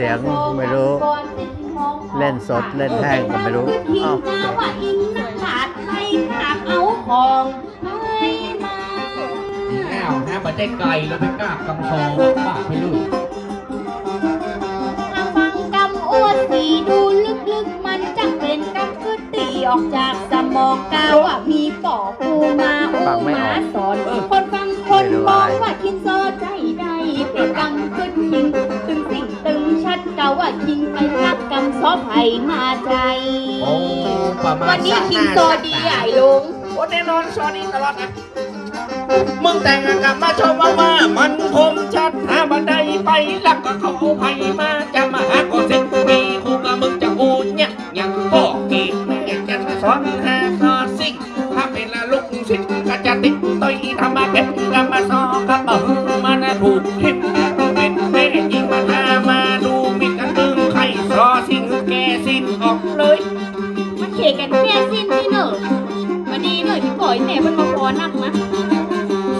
เสียงไม่รู้ เล่นสดเล่นแห้งก็ไม่รู้อ้าวว่าอินนักขาดให้ขาดเอาของให้มาอ้าวนะมาได้ไกลแล้วไปกราบกำคอปากไปลุยถ้าฟังกำอ้วนสีดูลึกๆมันจะเป็นกำคือตีออกจากสมองกาวว่ามีปอปูมาอูฟังไม่อมาอกสอนคนฟังคนมองว่าคินโซใจใดเป็นกำขึ้นยิงตึง ว่าคิงไปรักกำซอไผ่มาใจ โอ้ประมาณวันนี้คิงโซดีใหญ่ลุงโอ้แน่นอนซอดีตลอดนะมึงแต่งงานมาชมว่าว่ามันคมชัดหาบันไดไปหลักก็เขาเอาไผ่มาจะมาหาก็เสร็จมีคู่กับมึงจะอูเนี่ยยังบอกอีกแม่จะสอนหาซอสิ่งถ้าเป็นละลูกศิษย์ก็จะติดต่อยทำมาเก็บกันมาซอกับเออมันถูกผิดเแค่สิ้นที่เนอะมาดีหน่อยพี่ปล่อยแม่มันมาพอนักนะ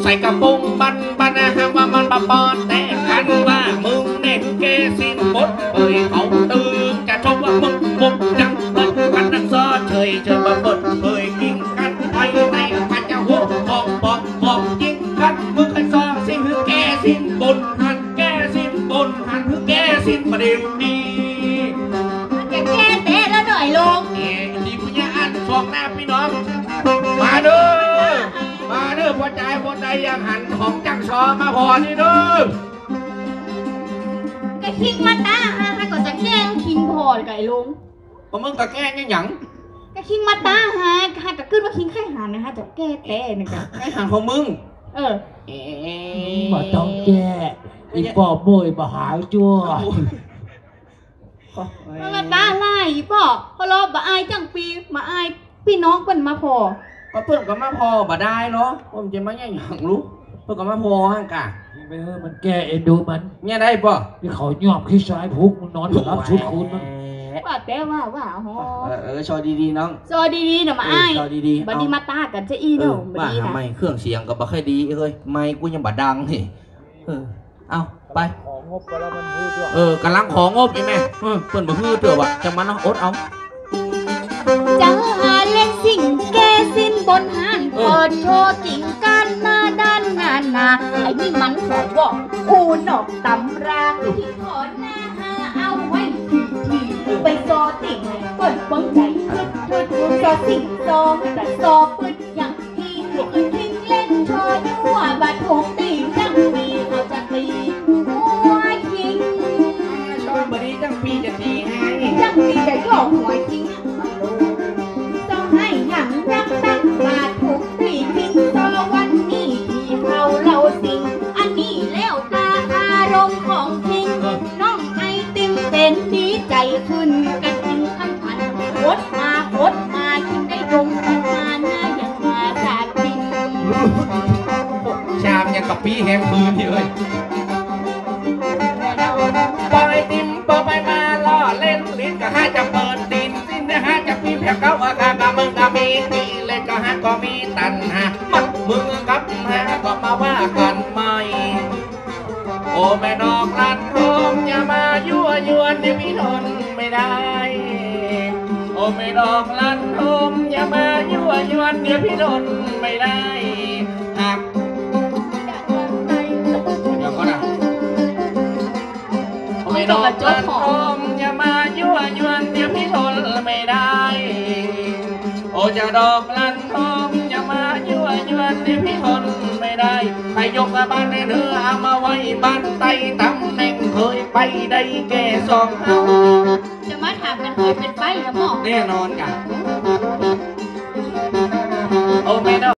ใส่กระโปรงบันบันนะฮะว่ามันบาปอนแต่กันว่ามึงเน่งเกสินบดเอ้ยเขาตื่นจะชมว่ามึงบุกจังเปิดกันนักซอเฉยเฉยมาเปิดเอ้ยกินกันไปในกันจะหัวบอกบอกบอกยิงกันมึงกันซอสิงคือแกสินบนหันแกสินบนหันคือแกสินประเดี๋ยวนี้ อันฟองหน้าพี่น้อง มาเด้อมาเด้อพอใจพอใจยังหันของจังซอมาพอนี่เด้อก็คิงมาตาฮะฮะก็จะแกล้งคิงพอไก่ลงพอมึงก็แกล้งยังหยังก็คิงมาตาฮะฮะก็ขึ้นว่าคิงไข่หานนะฮะจะแก้เตะนะจ๊ะไอ้หันของมึง เออเอ๋มาต้องแก้อีปอบโบยมาหาจัวมันมาตาไล่ป่อพอรอบบ่อายจังปีมาอาย พี่น้องเปิ้นมาพอก็เพื่อนก็มาพอบ่ได้เนาะผมจะมาอย่างหยังรู้เพื่อนก็มาพอห่างกะไปเออมันแก้เอ็นดูมันเนี่ยได้ป่ะที่เขายอบขี้สายพุกมันนอนอยู่รับชุดคุณมันว่าแต่ว่าว่าฮอเออเออชอดีๆน้องซอดีๆนะมาอายชอดีๆบัดนี้มาตากันจะอีเอเนาะอบัดว่านี้ทำนะไมเครื่องเสียงก็บ่ค่อยดีเอ้ยไม่กูยังบ่ดังนี่เออเอาไปของงบก็แล้วมันพูดด้วยเออกำลังของงบอีแม่เออเพิ่นบ่ฮือเตือวะจังมันเนาะอดเอาจะ หาเล่นสิ่งแกสิ้นบนหานเปิดโชว์จริงกันหน้าด้านหน้าหนาไอ้นี่มันขอบอกอูนอกตำราที่ขอหน้าหาเอาไว้ทีทีไปโซติ่งให้เปิดเบังใจขึ้นขึ้นโซสิ่งโซแต่โซปึดอย่างที่ถูกทิ้งเล่นโชว์ยั่วบัดถูกตีจังมีเขาจะตีหัวคิงชอบบ่ดีจังปีจะทีให้จังมีแต่ย่อหัวคิงต้อง นโคตมาคตมาคิงได้ตรงกันมาหน้าอย่างมาจากคิงชามยังกับปีแหมคืนอยู่เอ้ยปล่อยติมเปิดไปมาล่อเล่นลิ้นก็ห้าจะเปิดดินสิ้นนะฮะจะปีแผ่เก้าอากาศมึงก็มีตีเล่นก็หาก็มีตันหามักมึงกับหาก็มาว่ากันใหม่โอ้แม่ดอกลัดทองอย่ามายั่วยวนเดี๋ยวพี่ทนไม่ได้ โอ้แม่ดอกลัดทองอย่ามายั่วยวนเดี๋ยวพี่ทนไม่ได้หากเดี๋ยวก่อนนะโอ้แม่ดอกลัดทองอย่ามายั่วยวนเดี๋ยวพี่ทนไม่ได้ โอ้จะดอกลั่นทองอย่ามายั่วยวนเดี๋ยวพี่ทนไม่ได้ใครยกมาบ้านในเรือเอามาไว้บ้านใต้ตำแหน่ง เคยไปได้แก่สองเฮาจะมาถามกันเคยเป็นไปหรือหมอ แน่นอนกันโอ้ไม่ดอก